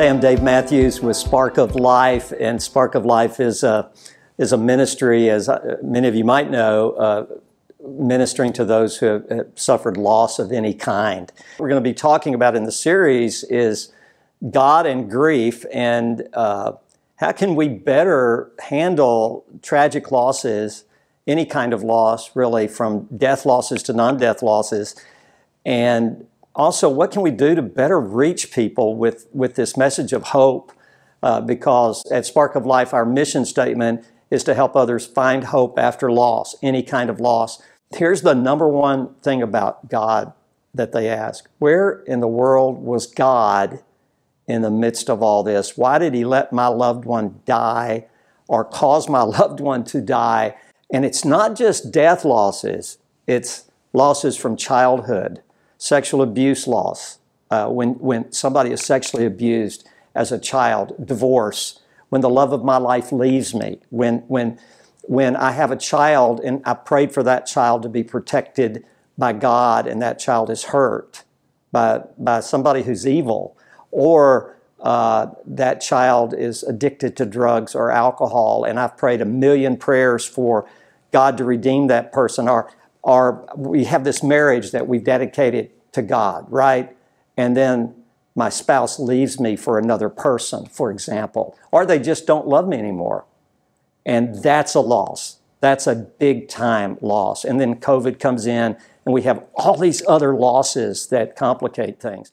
Hey, I'm Dave Matthews with Spark of Life, and Spark of Life is a, is a ministry, as uh, many of you might know, uh, ministering to those who have, suffered loss of any kind. What we're going to be talking about in the series is God and grief, and uh, how can we better handle tragic losses, any kind of loss, really, from death losses to non death losses, and also, what can we do to better reach people with, with this message of hope? Uh, because at Spark of Life, our mission statement is to help others find hope after loss, any kind of loss. Here's the number one thing about God that they ask Where in the world was God in the midst of all this? Why did He let my loved one die or cause my loved one to die? And it's not just death losses, it's losses from childhood sexual abuse loss, uh, when, when somebody is sexually abused as a child, divorce, when the love of my life leaves me, when, when, when I have a child and I prayed for that child to be protected by God and that child is hurt by, by somebody who's evil, or uh, that child is addicted to drugs or alcohol, and I've prayed a million prayers for God to redeem that person, or or we have this marriage that we've dedicated to God, right? And then my spouse leaves me for another person, for example, or they just don't love me anymore. And that's a loss. That's a big time loss. And then COVID comes in, and we have all these other losses that complicate things.